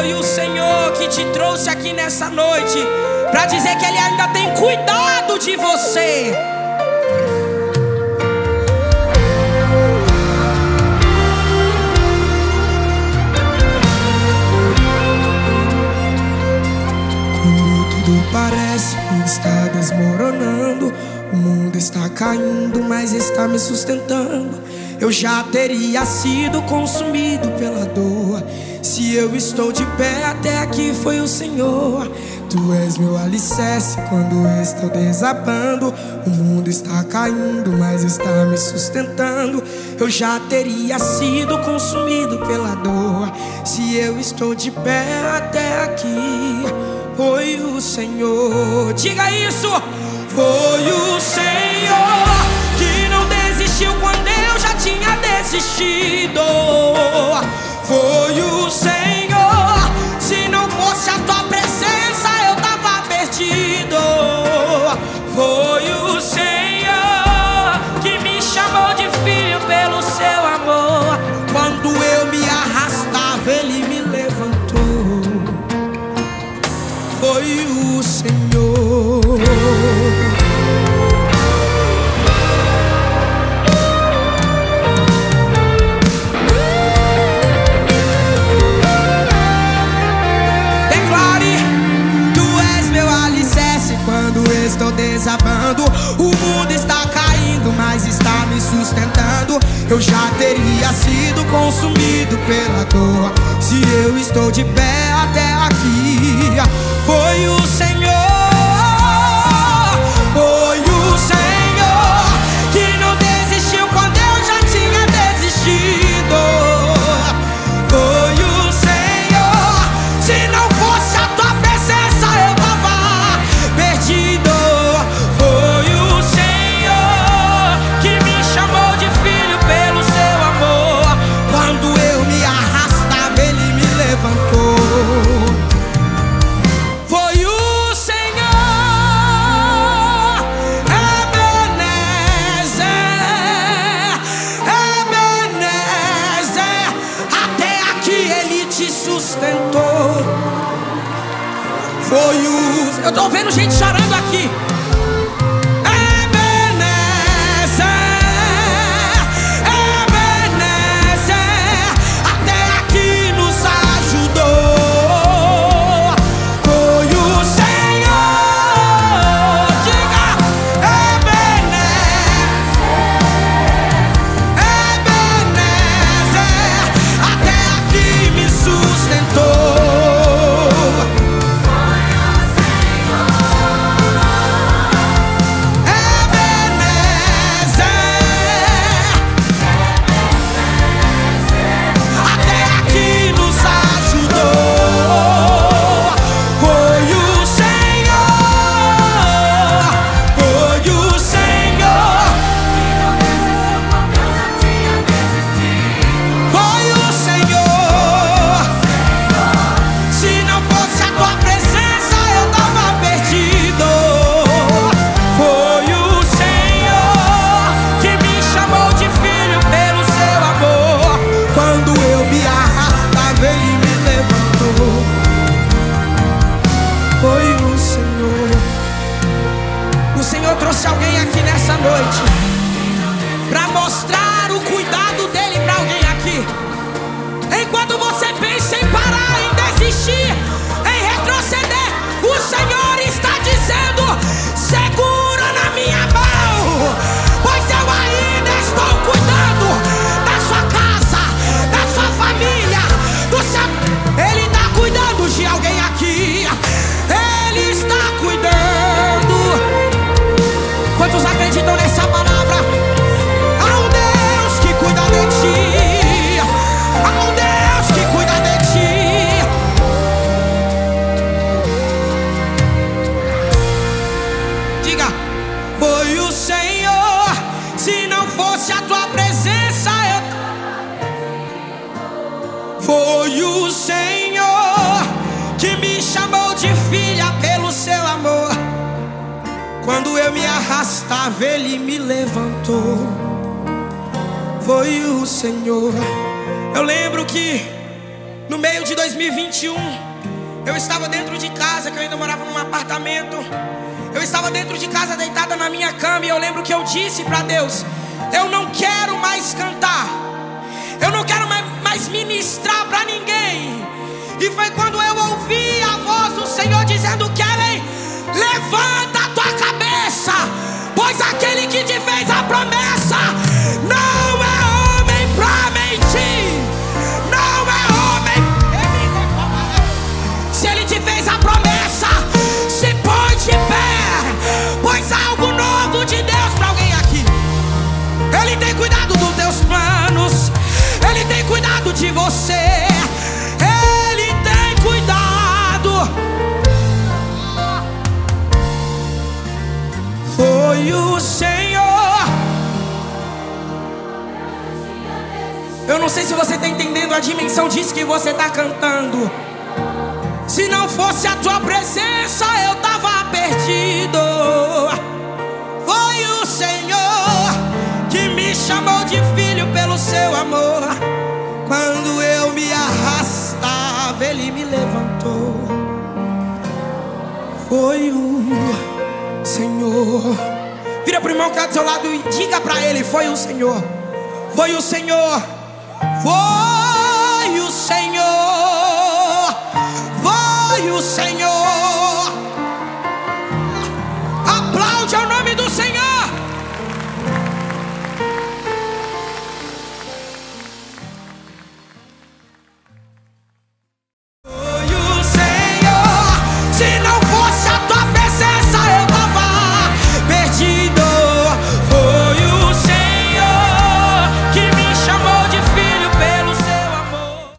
foi o Senhor que te trouxe aqui nessa noite para dizer que Ele ainda tem cuidado de você. Quando tudo parece estar desmoronando, o mundo está caindo, mas está me sustentando. Eu já teria sido consumido pela dor. Se eu estou de pé até aqui foi o Senhor. Tu és meu alicerce quando estou desabando. O mundo está caindo, mas está me sustentando. Eu já teria sido consumido pela dor. Se eu estou de pé até aqui, foi o Senhor. Diga isso! Foi o Senhor que não desistiu quando eu já tinha desistido. Foi o Senhor. eu já teria sido consumido pela dor. Se eu estou de pé até aqui, foi o Senhor. foi o. Eu tô vendo gente chorando aqui. estava, ele me levantou. Foi o Senhor. Eu lembro que no meio de 2021, eu estava dentro de casa, que eu ainda morava num apartamento. Eu estava dentro de casa deitada na minha cama e eu lembro que eu disse para Deus: Eu não quero mais cantar. Eu não quero mais ministrar aquele que te fez a promessa não é homem para mentir. Não é homem. Se ele te fez a promessa, se põe de pé, pois algo novo de Deus para alguém aqui. Ele tem cuidado dos teus planos, ele tem cuidado de você. Ele tem cuidado. Foi o Senhor. Eu não sei se você está entendendo a dimensão disso que você está cantando. Se não fosse a tua presença, eu estava perdido. Foi o Senhor que me chamou de filho pelo seu amor. Quando eu me arrastava, Ele me levantou. Foi o Senhor. Vira para o irmão que está do seu lado e diga para ele: Foi o Senhor. Foi o Senhor. Foi o Senhor. Foi o Senhor.